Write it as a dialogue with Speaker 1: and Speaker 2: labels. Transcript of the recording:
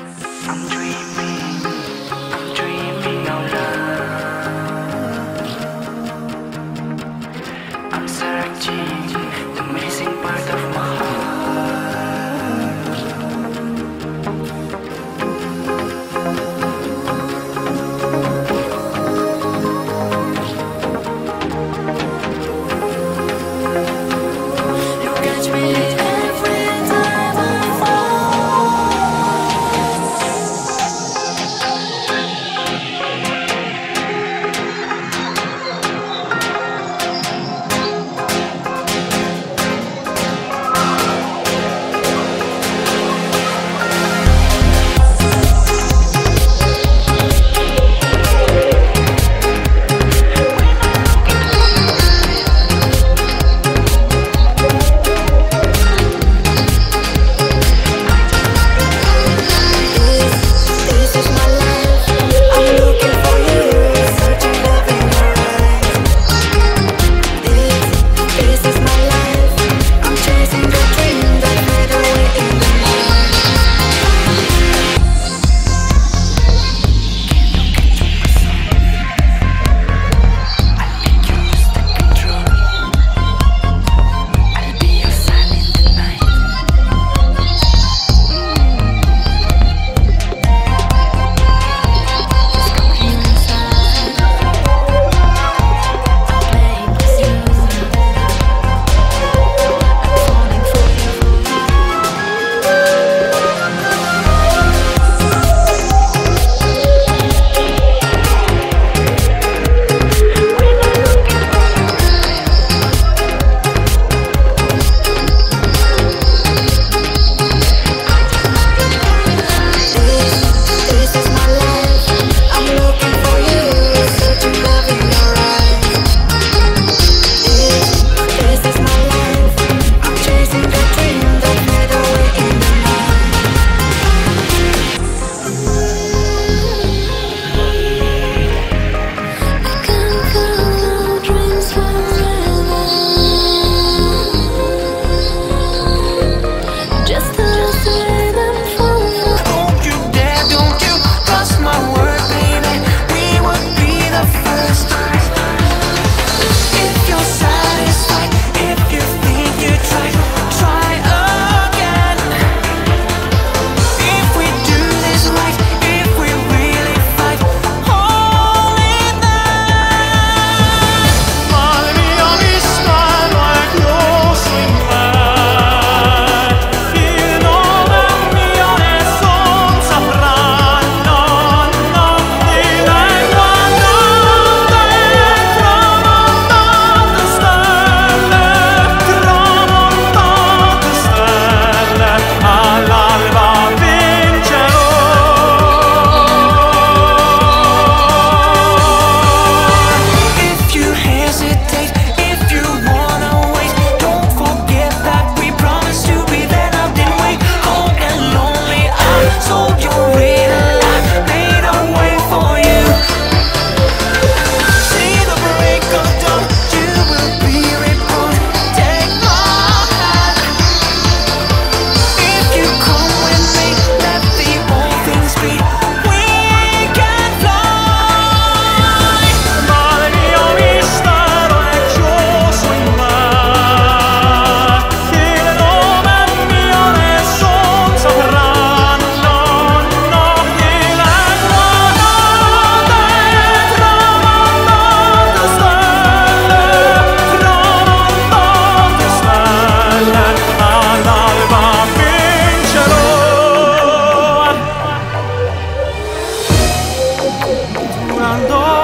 Speaker 1: I'm Cuando